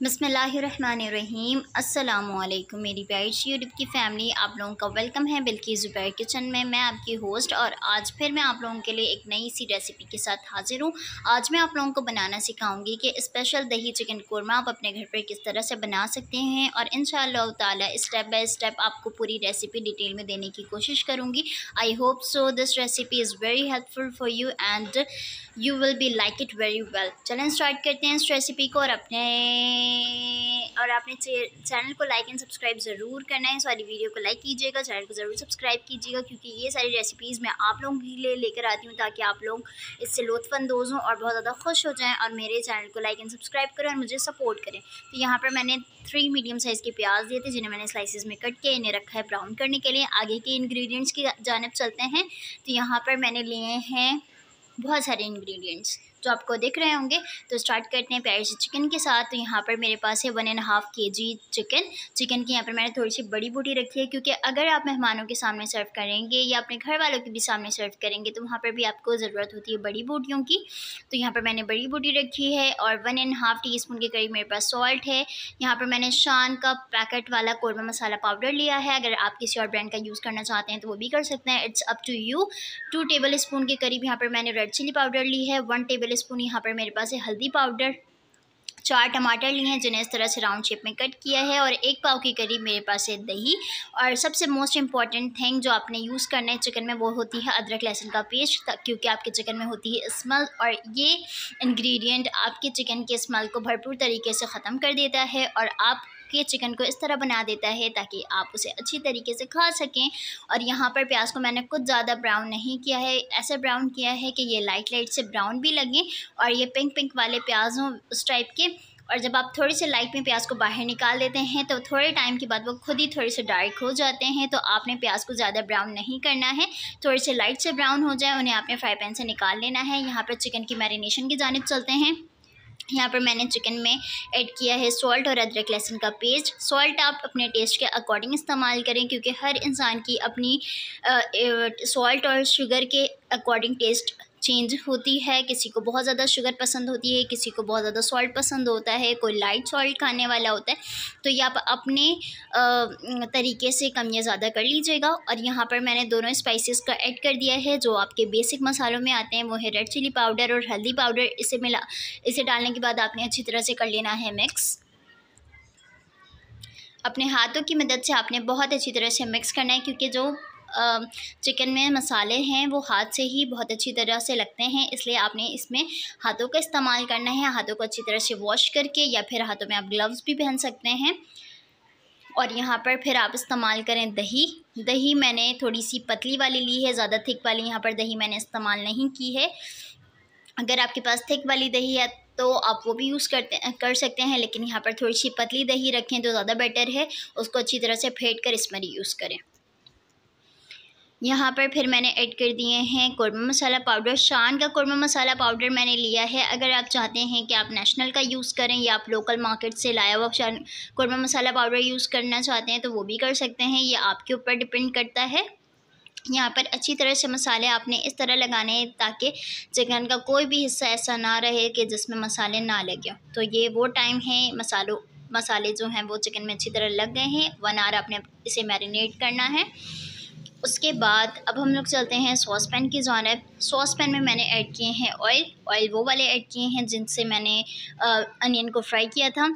बसमीम अल्लाम मेरी प्यारी यूट्यूब की फ़ैमिली, आप लोगों का वेलकम है बिल्कि ज़ुबैर किचन में। मैं आपकी होस्ट और आज फिर मैं आप लोगों के लिए एक नई सी रेसिपी के साथ हाज़िर हूँ। आज मैं आप लोगों को बनाना सिखाऊँगी कि स्पेशल दही चिकन कौरमा आप अपने घर पर किस तरह से बना सकते हैं और इन ताला स्टेप बाय स्टेप आपको पूरी रेसिपी डिटेल में देने की कोशिश करूँगी। I hope so this recipe is very helpful for you and you will be like it very well. चलें स्टार्ट करते हैं इस रेसिपी को और अपने और आपने चैनल को लाइक एंड सब्सक्राइब ज़रूर करना है। सारी वीडियो को लाइक कीजिएगा चैनल को ज़रूर सब्सक्राइब कीजिएगा, क्योंकि ये सारी रेसिपीज़ मैं आप लोगों के लिए लेकर आती हूँ ताकि आप लोग इससे लुत्फ़अंदोज़ हों और बहुत ज़्यादा खुश हो जाएँ और मेरे चैनल को लाइक एंड सब्सक्राइब करें और मुझे सपोर्ट करें। तो यहाँ पर मैंने थ्री मीडियम साइज़ के प्याज दिए थे, जिन्हें मैंने स्लाइसिस में कट के इन्हें रखा है ब्राउन करने के लिए। आगे के इन्ग्रीडियंट्स की जानब चलते हैं। तो यहाँ पर मैंने लिए हैं बहुत सारे इन्ग्रीडियंट्स जो आपको दिख रहे होंगे तो स्टार्ट करते हैं प्यारे से चिकन के साथ। तो यहाँ पर मेरे पास है वन एंड हाफ़ के जी चिकन चिकन की यहाँ पर मैंने थोड़ी सी बड़ी बूटी रखी है, क्योंकि अगर आप मेहमानों के सामने सर्व करेंगे या अपने घर वालों के भी सामने सर्व करेंगे तो वहाँ पर भी आपको ज़रूरत होती है बड़ी बूटियों की। तो यहाँ पर मैंने बड़ी बूटी रखी है और one and half teaspoon के करीब मेरे पास सॉल्ट है। यहाँ पर मैंने शान का पैकेट वाला कौरमा मसाला पाउडर लिया है। अगर आप किसी और ब्रांड का यूज़ करना चाहते हैं तो वो भी कर सकते हैं। It's up to you two tablespoon के करीब यहाँ पर मैंने रेड चिली पाउडर ली है। वन टेबल स्पून यहाँ पर मेरे पास है हल्दी पाउडर। चार टमाटर लिए हैं, जिन्हें इस तरह से राउंड शेप में कट किया है और एक पाव के करीब मेरे पास है दही। और सबसे मोस्ट इंपॉर्टेंट थिंग जो आपने यूज़ करना है चिकन में, वो होती है अदरक लहसुन का पेस्ट क्योंकि आपके चिकन में होती है स्मेल और ये इंग्रेडिएंट आपके चिकन के स्मेल को भरपूर तरीके से ख़त्म कर देता है और आप के चिकन को इस तरह बना देता है ताकि आप उसे अच्छी तरीके से खा सकें। और यहाँ पर प्याज को मैंने कुछ ज़्यादा ब्राउन नहीं किया है, ऐसे ब्राउन किया है कि ये लाइट लाइट से ब्राउन भी लगे और ये पिंक पिंक वाले प्याज हों उस टाइप के। और जब आप थोड़ी से लाइट में प्याज को बाहर निकाल देते हैं तो थोड़े टाइम के बाद वो खुद ही थोड़े से डार्क हो जाते हैं तो आपने प्याज को ज़्यादा ब्राउन नहीं करना है। थोड़े से लाइट से ब्राउन हो जाए, उन्हें आपने फ्राई पैन से निकाल लेना है। यहाँ पर चिकन की मैरिनेशन की जानब चलते हैं। यहाँ पर मैंने चिकन में ऐड किया है सॉल्ट और अदरक लहसुन का पेस्ट सॉल्ट आप अपने टेस्ट के अकॉर्डिंग इस्तेमाल करें, क्योंकि हर इंसान की अपनी सॉल्ट और शुगर के अकॉर्डिंग टेस्ट चेंज होती है, किसी को बहुत ज़्यादा शुगर पसंद होती है, किसी को बहुत ज़्यादा सॉल्ट पसंद होता है, कोई लाइट सॉल्ट खाने वाला होता है तो ये आप अपने तरीके से कम या ज़्यादा कर लीजिएगा। और यहाँ पर मैंने दोनों स्पाइसेस का ऐड कर दिया है, जो आपके बेसिक मसालों में आते हैं, वो है रेड चिली पाउडर और हल्दी पाउडर इसे मिला, इसे डालने के बाद आपने अच्छी तरह से कर लेना है मिक्स अपने हाथों की मदद से आपने बहुत अच्छी तरह से मिक्स करना है, क्योंकि जो चिकन में मसाले हैं, वो हाथ से ही बहुत अच्छी तरह से लगते हैं, इसलिए आपने इसमें हाथों का इस्तेमाल करना है, हाथों को अच्छी तरह से वॉश करके या फिर हाथों में आप ग्लव्स भी पहन सकते हैं। और यहाँ पर फिर आप इस्तेमाल करें दही। दही मैंने थोड़ी सी पतली वाली ली है, ज़्यादा थिक वाली यहाँ पर दही मैंने इस्तेमाल नहीं की है। अगर आपके पास थिक वाली दही है तो आप वो भी यूज़ करते, कर सकते हैं, लेकिन यहाँ पर थोड़ी सी पतली दही रखें तो ज़्यादा बेटर है, उसको अच्छी तरह से फेंट कर इसमें यूज़ करें। यहाँ पर फिर मैंने ऐड कर दिए हैं कौरमा मसाला पाउडर। शान का कौरमा मसाला पाउडर मैंने लिया है। अगर आप चाहते हैं कि आप नेशनल का यूज़ करें या आप लोकल मार्केट से लाया हुआ शान कौरमा मसाला पाउडर यूज़ करना चाहते हैं तो वो भी कर सकते हैं। ये आपके ऊपर डिपेंड करता है। यहाँ पर अच्छी तरह से मसाले आपने इस तरह लगाने हैं ताकि चिकन का कोई भी हिस्सा ऐसा ना रहे कि जिसमें मसाले ना लगे। तो ये वो टाइम है, मसालों, मसाले जो हैं वो चिकन में अच्छी तरह लग गए हैं। वन आवर आपने इसे मैरिनेट करना है। उसके बाद अब हम लोग चलते हैं सॉस पैन की जानब। सॉस पैन में मैंने ऐड किए हैं ऑयल ऑयल वो वाले ऐड किए हैं जिनसे मैंने अनियन को फ्राई किया था।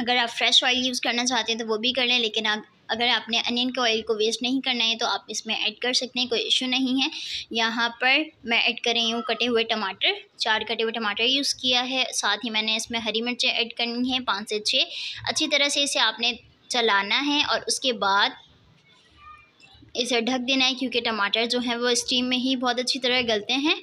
अगर आप फ्रेश ऑयल यूज़ करना चाहते हैं तो वो भी कर लें, लेकिन आप, अगर आपने अनियन के ऑयल को वेस्ट नहीं करना है तो आप इसमें ऐड कर सकते हैं, कोई इशू नहीं है। यहाँ पर मैं ऐड कर रही हूँ कटे हुए टमाटर। चार कटे हुए टमाटर यूज़ किया है। साथ ही मैंने इसमें हरी मिर्चें ऐड करनी है, पाँच से छः अच्छी तरह से इसे आपने चलाना है और उसके बाद इसे ढक देना है क्योंकि टमाटर जो हैं वो स्टीम में ही बहुत अच्छी तरह गलते हैं।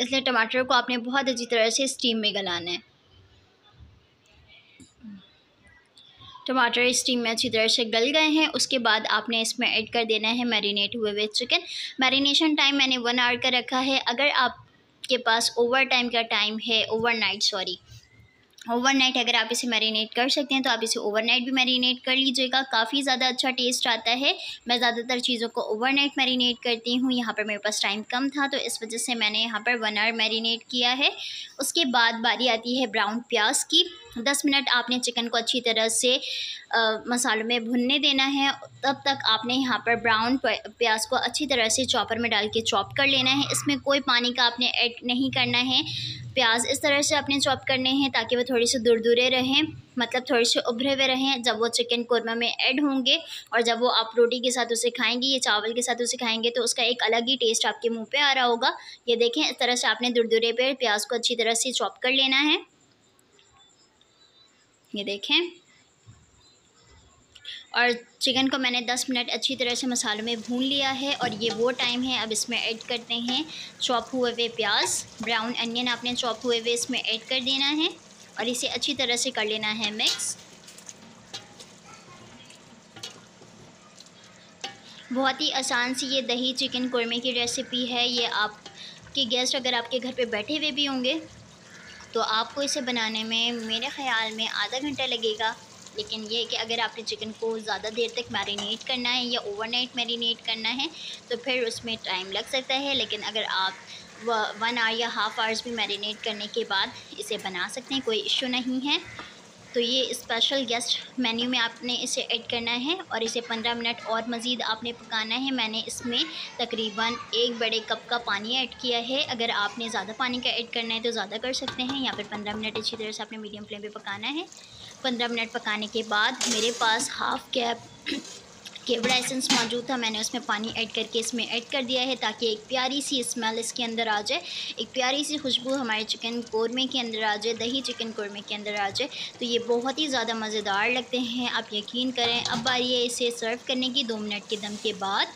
इसलिए टमाटर को आपने बहुत अच्छी तरह से स्टीम में गलाना है। टमाटर स्टीम में अच्छी तरह से गल गए हैं। उसके बाद आपने इसमें ऐड कर देना है मैरिनेट हुए हुए चिकन मैरिनेशन टाइम मैंने वन आवर का रखा है। अगर आपके पास ओवर टाइम का टाइम है ओवर नाइट सॉरी ओवरनाइट अगर आप इसे मैरिनेट कर सकते हैं तो आप इसे ओवरनाइट भी मैरिनेट कर लीजिएगा। काफ़ी ज़्यादा अच्छा टेस्ट आता है। मैं ज़्यादातर चीज़ों को ओवरनाइट मैरिनेट करती हूँ। यहाँ पर मेरे पास टाइम कम था तो इस वजह से मैंने यहाँ पर वन आवर मैरिनेट किया है। उसके बाद बारी आती है ब्राउन प्याज की। दस मिनट आपने चिकन को अच्छी तरह से मसालों में भुनने देना है। तब तक आपने यहाँ पर ब्राउन प्याज को अच्छी तरह से चॉपर में डाल के चॉप कर लेना है। इसमें कोई पानी का आपने ऐड नहीं करना है। प्याज इस तरह से आपने चॉप करने हैं ताकि वो थोड़ी सी दुरदुरे रहें मतलब थोड़े से उभरे हुए रहें। जब वो चिकन कौरमा में ऐड होंगे और जब वो आप रोटी के साथ उसे खाएँगे या चावल के साथ उसे खाएँगे तो उसका एक अलग ही टेस्ट आपके मुँह पे आ रहा होगा। ये देखें, इस तरह से आपने दुरदुरे पे प्याज को अच्छी तरह से चॉप कर लेना है। ये देखें। और चिकन को मैंने 10 मिनट अच्छी तरह से मसालों में भून लिया है और ये वो टाइम है, अब इसमें ऐड करते हैं चॉप हुए हुए प्याज, ब्राउन अनियन आपने चॉप हुए हुए इसमें ऐड कर देना है और इसे अच्छी तरह से कर लेना है मिक्स। बहुत ही आसान सी ये दही चिकन कौरमे की रेसिपी है, ये आपके गेस्ट अगर आपके घर पे बैठे हुए भी होंगे तो आपको इसे बनाने में मेरे ख़्याल में आधा घंटा लगेगा। लेकिन ये कि अगर आपने चिकन को ज़्यादा देर तक मैरिनेट करना है या ओवरनाइट मैरिनेट करना है तो फिर उसमें टाइम लग सकता है। लेकिन अगर आप वन आवर या हाफ़ आवर्स भी मैरिनेट करने के बाद इसे बना सकते हैं, कोई इशू नहीं है। तो ये स्पेशल गेस्ट मेन्यू में आपने इसे ऐड करना है और इसे 15 मिनट और मज़ीद आपने पकाना है। मैंने इसमें तकरीबन एक बड़े कप का पानी ऐड किया है। अगर आपने ज़्यादा पानी का ऐड करना है तो ज़्यादा कर सकते हैं या फिर 15 मिनट अच्छी तरह से आपने मीडियम फ्लेम पे पकाना है। 15 मिनट पकाने के बाद मेरे पास हाफ़ कैप केवड़ा एसेंस मौजूद था, मैंने उसमें पानी ऐड करके इसमें ऐड कर दिया है ताकि एक प्यारी सी स्मेल इसके अंदर आ जाए। एक प्यारी सी खुशबू हमारे चिकन कौरमे के अंदर आ जाए, दही चिकन कौरमे के अंदर आ जाए तो ये बहुत ही ज़्यादा मज़ेदार लगते हैं। आप यकीन करें, अब बारी है इसे सर्व करने की दो मिनट के दम के बाद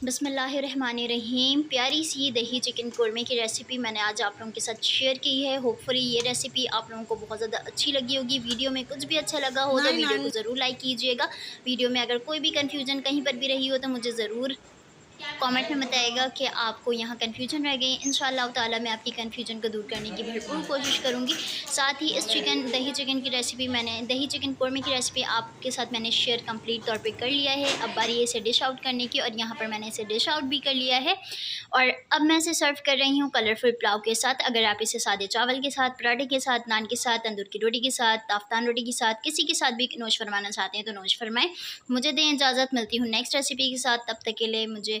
बसमीम प्यारी सी दही चिकन कौरमे की रेसिपी मैंने आज आप लोगों के साथ शेयर की है। होपफुली ये रेसिपी आप लोगों को बहुत ज़्यादा अच्छी लगी होगी। वीडियो में कुछ भी अच्छा लगा हो तो वीडियो को ज़रूर लाइक कीजिएगा। वीडियो में अगर कोई भी कन्फ्यूज़न कहीं पर भी रही हो तो मुझे ज़रूर कमेंट में बताएगा कि आपको यहाँ कन्फ्यूज़न रह गई। इन ताला मैं आपकी कन्फ्यूज़न को दूर करने की भरपूर कोशिश करूँगी। साथ ही इस चिकन दही चिकन की रेसिपी मैंने, दही चिकन कौरमे की रेसिपी आपके साथ मैंने शेयर कंप्लीट तौर पे कर लिया है। अब बारी इसे डिश आउट करने की और यहाँ पर मैंने इसे डिश आउट भी कर लिया है। और अब मैं इसे सर्व कर रही हूँ कलरफुल पुलाव के साथ। अगर आप इसे सादे चावल के साथ, पराठे के साथ, नान के साथ, तंदूर की रोटी के साथ, ताफ्तान रोटी के साथ, किसी के साथ भी नोश फरमाना चाहते हैं तो नोश फरमाएँ। मुझे दें इजाज़त, मिलती हूँ नेक्स्ट रेसिपी के साथ। तब तक के लिए मुझे